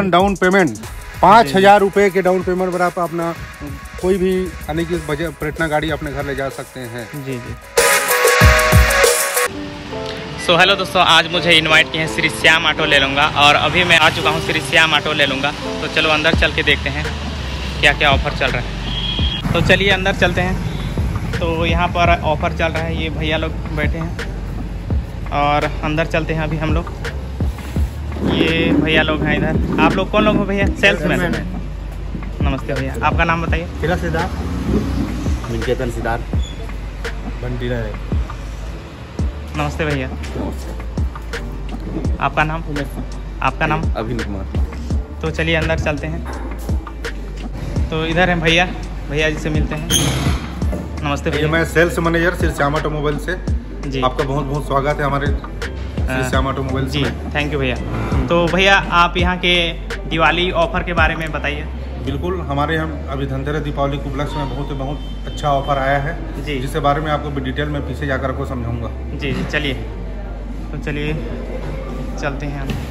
न्यूनतम down payment पाँच हज़ार रुपये के डाउन पेमेंट पर आप अपना कोई भी यानी कि बजट प्रेटना गाड़ी अपने घर ले जा सकते हैं। जी जी। सो हेलो दोस्तों आज मुझे इनवाइट किए हैं श्री श्याम ऑटो ले लूँगा और अभी मैं आ चुका हूँ श्री श्याम ऑटो ले लूँगा। तो चलो अंदर चल के देखते हैं क्या क्या ऑफ़र चल रहा है। तो चलिए अंदर चलते हैं। तो यहाँ पर ऑफ़र चल रहा है ये भैया लोग बैठे हैं। और अंदर चलते हैं अभी हम लोग। ये भैया लोग हैं इधर। आप लोग कौन लोग हो भैया? सेल्समैन नमस्ते भैया। आपका नाम बताइए। किला सिद्धार्थ। निकेतन सिद्धार्थ। बंटी रहे नमस्ते भैया। आपका नाम? आपका नाम? अभिनव कुमार। तो चलिए अंदर चलते हैं। तो इधर हैं भैया। भैया जी से मिलते हैं। नमस्ते भैया। मैं sales manager Shri Shyam automobile से। जी। आपका बहुत बहुत स्वागत है हमारे Shyam automobile ji thank you भैया। तो भैया आप यहाँ के दिवाली ऑफ़र के बारे में बताइए। बिल्कुल हमारे यहाँ अभी धनतेरस दीपावली के उपलक्ष्य में बहुत बहुत अच्छा ऑफ़र आया है जी। जिसके बारे में आपको डिटेल में पीछे जाकर आपको समझाऊँगा। जी जी चलिए। तो चलिए चलते हैं हम।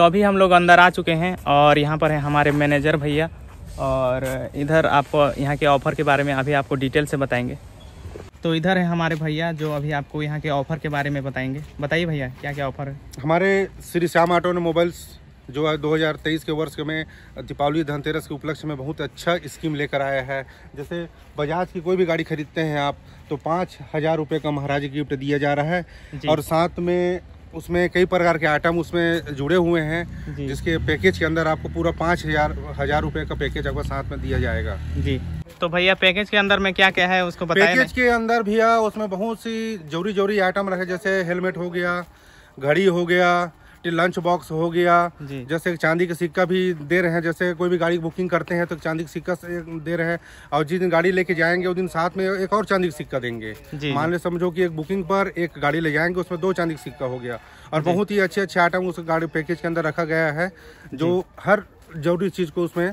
तो अभी हम लोग अंदर आ चुके हैं और यहाँ पर है हमारे मैनेजर भैया। और इधर आपको यहाँ के ऑफ़र के बारे में अभी आपको डिटेल से बताएँगे। तो इधर है हमारे भैया जो अभी आपको यहाँ के ऑफ़र के बारे में बताएँगे। बताइए भैया क्या क्या ऑफ़र है? हमारे श्री श्याम ऑटो ने मोबाइल्स जो है 2023 के वर्ष में दीपावली धनतेरस के उपलक्ष्य में बहुत अच्छा स्कीम लेकर आया है। जैसे बजाज की कोई भी गाड़ी खरीदते हैं आप तो पाँच हज़ार रुपये का महाराज गिफ्ट दिया जा रहा है और साथ में उसमें कई प्रकार के आइटम उसमें जुड़े हुए हैं जिसके पैकेज के अंदर आपको पूरा पाँच हज़ार हज़ार रुपये का पैकेज आपको साथ में दिया जाएगा। जी। तो भैया पैकेज के अंदर में क्या क्या है उसको बताइए पैकेज के अंदर भैया उसमें बहुत सी ज़रूरी ज़रूरी आइटम रखे जैसे हेलमेट हो गया घड़ी हो गया लंच बॉक्स हो गया। जैसे चांदी का सिक्का भी दे रहे हैं जैसे कोई भी गाड़ी बुकिंग करते हैं तो चांदी का सिक्का दे रहे हैं। और जिस दिन गाड़ी लेके जाएँगे उस दिन साथ में एक और चांदी का सिक्का देंगे। मान ले समझो कि एक बुकिंग पर एक गाड़ी ले जाएँगे उसमें दो चांदी का सिक्का हो गया। और बहुत ही अच्छे अच्छे आइटम उस गाड़ी पैकेज के अंदर रखा गया है जो। हर ज़रूरी चीज़ को उसमें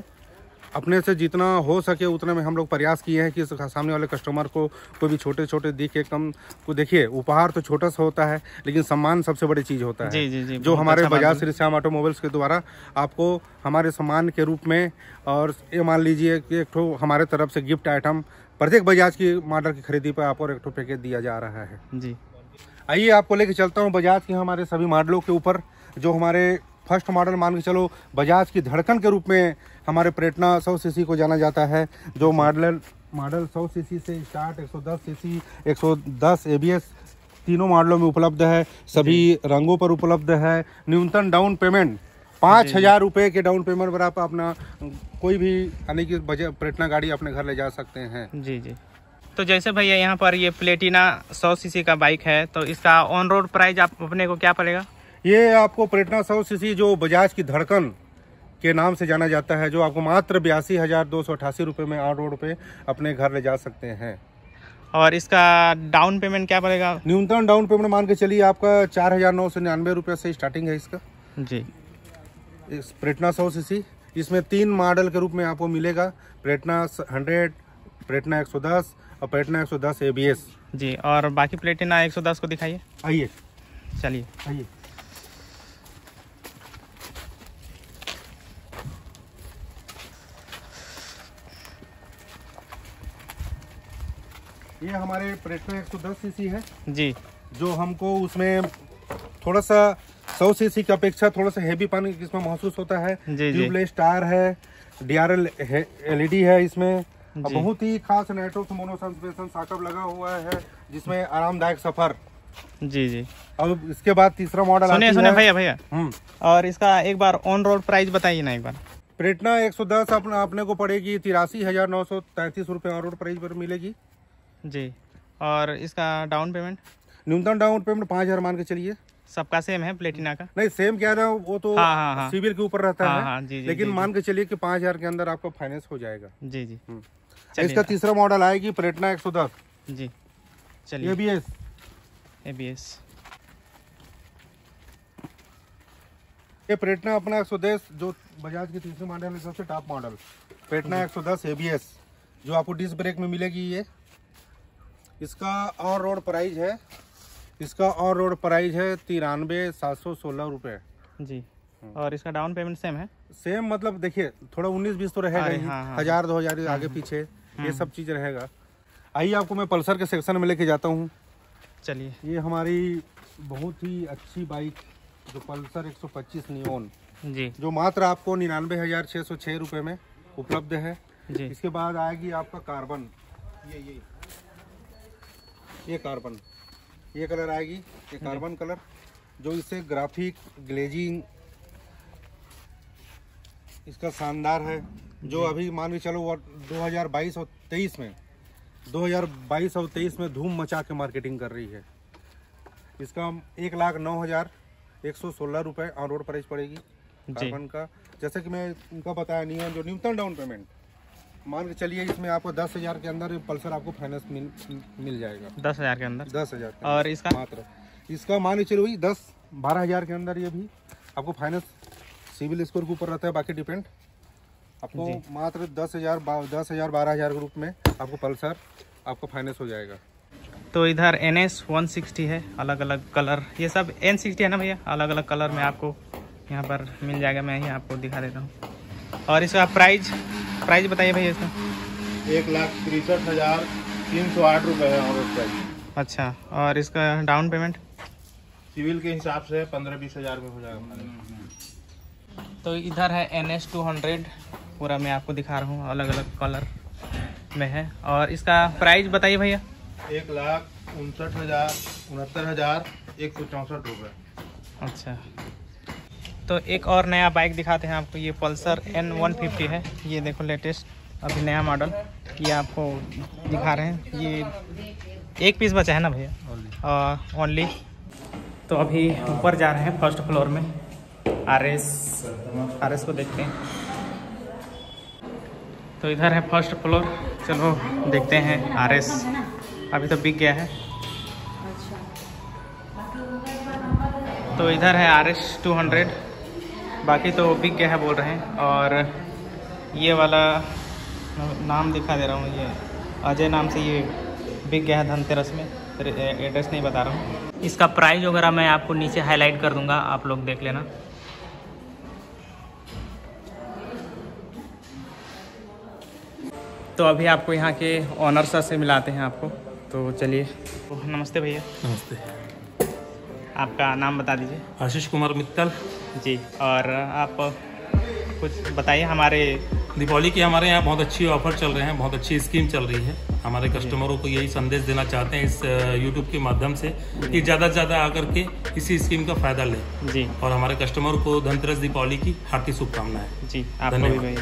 अपने से जितना हो सके उतने में हम लोग प्रयास किए हैं कि सामने वाले कस्टमर को कोई भी छोटे छोटे दिखे कम को देखिए उपहार तो छोटा सा होता है लेकिन सम्मान सबसे बड़ी चीज़ होता है। जी, जी, जी, जो हमारे अच्छा बजाज। श्री श्याम ऑटोमोबाइल्स के द्वारा आपको हमारे सम्मान के रूप में और ये मान लीजिए कि एक ठो हमारे तरफ़ से गिफ्ट आइटम प्रत्येक बजाज की मॉडल की खरीदी पर आपको एक ठो पैकेज दिया जा रहा है। जी। आइए आपको लेके चलता हूँ बजाज के हमारे सभी मॉडलों के ऊपर जो हमारे फ़र्स्ट मॉडल मान के चलो बजाज की धड़कन के रूप में हमारे प्रेटना 100 सीसी को जाना जाता है जो मॉडल मॉडल 100 सीसी से स्टार्ट 110 सीसी 110 एबीएस तीनों मॉडलों में उपलब्ध है सभी रंगों पर उपलब्ध है। न्यूनतम डाउन पेमेंट पाँच हज़ार रुपये के डाउन पेमेंट पर आप अपना कोई भी यानी कि प्रेटना गाड़ी अपने घर ले जा सकते हैं। जी जी। तो जैसे भैया यहाँ पर ये प्लेटिना सौ सीसी का बाइक है तो इसका ऑन रोड प्राइस आप अपने को क्या पड़ेगा? ये आपको प्रेटना सौ सीसी जो बजाज की धड़कन के नाम से जाना जाता है जो आपको मात्र बयासी हज़ार दो सौ अठासी रुपये में ऑन रोड पे अपने घर ले जा सकते हैं। और इसका डाउन पेमेंट क्या पड़ेगा? न्यूनतम डाउन पेमेंट मान के चलिए आपका चार हज़ार नौ सौ निन्यानवे रुपये से स्टार्टिंग है इसका। जी। इस प्रेटना सौ सीसी इसमें तीन मॉडल के रूप में आपको मिलेगा प्रेटना हंड्रेड प्रेटना एक सौ दस और प्रेटना एक सौ दस ए बी एस जी और बाकी प्लेटिना 110 को दिखाइए। आइए। चलिए। आइए। ये हमारे प्रेटना 110 सी है। जी। जो हमको उसमें थोड़ा सा 100 सीसी की अपेक्षा थोड़ा सा हैवी पानी इसमें महसूस होता है। ट्यूबलेस टायर है डीआरएल एलईडी है इसमें। बहुत ही खास नेटवर्क मोनो सस्पेंशन साकअप लगा हुआ है जिसमें आरामदायक सफ़र। जी जी। अब इसके बाद तीसरा मॉडल सुनिए आती सुनिए भैया भैया। हम्म। और इसका एक बार ऑन रोड प्राइस बताइए ना एक बार। प्रेटना 110 अपना अपने को पड़ेगी तिरासी हज़ार नौ सौ तैंतीस रुपये ऑन रोड प्राइस पर मिलेगी। जी। और इसका डाउन पेमेंट न्यूनतम डाउन पेमेंट पाँच हज़ार मान के चलिए। सबका सेम है प्लेटिना का? नहीं सेम क्या है वो तो हाँ, हाँ, हाँ। सिविल के ऊपर रहता हाँ, है हाँ, जी, जी, लेकिन जी, मान के चलिए कि पाँच हज़ार के अंदर आपका फाइनेंस हो जाएगा। जी जी। हम्म। इसका तीसरा मॉडल आएगी प्लेटना एक सौ दस। जी। चलिए। भी है ए बी एस ये प्लेटना अपना एक सौ दस जो बजाज की तीसरी मॉडल है सबसे टॉप मॉडल प्लेटना एक सौ दस एबीएस जो आपको डिस्क ब्रेक में मिलेगी ये। इसका और रोड प्राइस है इसका और रोड प्राइस है तिरानवे सात सौ सोलह रुपये जी और इसका डाउन पेमेंट सेम है? सेम मतलब देखिए थोड़ा उन्नीस बीस तो रहेगा ही हाँ, हाँ। हज़ार दो हज़ार आगे पीछे ये सब चीज़ रहेगा। आइए आपको मैं पल्सर के सेक्शन में लेके जाता हूँ। चलिए। ये हमारी बहुत ही अच्छी बाइक जो पल्सर 125 नियोन जी। जो मात्र आपको निन्यानवे हज़ार छः सौ छः रुपये में उपलब्ध है। जी। इसके बाद आएगी आपका कार्बन ये ये। ये कार्बन। ये कलर आएगी ये कार्बन कलर जो इससे ग्राफिक ग्लेजिंग इसका शानदार है जो अभी मान के चलो वो 2022 और 23 में 2022 और 23 में धूम मचा के मार्केटिंग कर रही है। इसका एक लाख नौ हज़ार एक सौ सोलह रुपये ऑन रोड प्राइस पड़ेगी कार्बन का। जैसे कि मैं उनका बताया नहीं नियम जो न्यूनतम डाउन पेमेंट मान के चलिए इसमें आपको दस हज़ार के अंदर पल्सर आपको फाइनेंस मिल मिल जाएगा। दस हज़ार के अंदर? दस हज़ार और इसका? मात्र। इसका मान के चलो वही दस बारह हज़ार के अंदर ये भी आपको फाइनेंस सिविल स्कोर के ऊपर रहता है बाकी डिपेंड आपको मात्र दस हज़ार दस हज़ार बारह हज़ार के रूप में आपको पल्सर आपको फाइनेंस हो जाएगा। तो इधर एन एस वन सिक्सटी है अलग अलग कलर ये सब एन सिक्सटी है ना भैया? अलग अलग कलर में आपको यहाँ पर मिल जाएगा मैं ही आपको दिखा देता हूँ। और इसका प्राइस प्राइस बताइए भैया इसका। एक लाख तिरसठ हज़ार तीन सौ आठ रुपये है और प्राइस अच्छा और इसका डाउन पेमेंट सिविल के हिसाब से पंद्रह बीस हज़ार में हो जाएगा। तो इधर है एन एस टू हंड्रेड पूरा मैं आपको दिखा रहा हूँ अलग अलग कलर में है। और इसका प्राइस बताइए भैया। एक लाख उनसठ हज़ार उनहत्तर हज़ार एक सौ चौंसठ रुपये अच्छा। तो एक और नया बाइक दिखाते हैं आपको। ये पल्सर एन वन फिफ्टी है। ये देखो लेटेस्ट अभी नया मॉडल ये आपको दिखा रहे हैं। ये एक पीस बचा है ना भैया? ओनली तो अभी ऊपर जा रहे हैं फ़र्स्ट फ्लोर में। आर एस आर एस को देखते हैं। तो इधर है फ़र्स्ट फ्लोर चलो देखते हैं आर एस अभी तो बिक गया है। तो इधर है आर एस टू हंड्रेड बाकी तो बिक गया है बोल रहे हैं। और ये वाला नाम दिखा दे रहा हूँ ये। अजय नाम से ये बिक गया है धनतेरस में। एड्रेस नहीं बता रहा हूँ। इसका प्राइस वगैरह मैं आपको नीचे हाईलाइट कर दूँगा। आप लोग देख लेना। तो अभी आपको यहाँ के ऑनर सर से मिलाते हैं आपको। तो चलिए। तो नमस्ते भैया। नमस्ते। आपका नाम बता दीजिए। आशीष कुमार मित्तल। जी और आप कुछ बताइए हमारे दीपावली की हमारे यहाँ बहुत अच्छी ऑफ़र चल रहे हैं बहुत अच्छी स्कीम चल रही है। हमारे कस्टमरों को यही संदेश देना चाहते हैं इस यूट्यूब के माध्यम से कि ज़्यादा से ज़्यादा आकर के इसी स्कीम का फ़ायदा लें। जी। और हमारे कस्टमर को धनतेरस दीपावली की हार्दिक शुभकामनाएँ। जी धन्यवाद।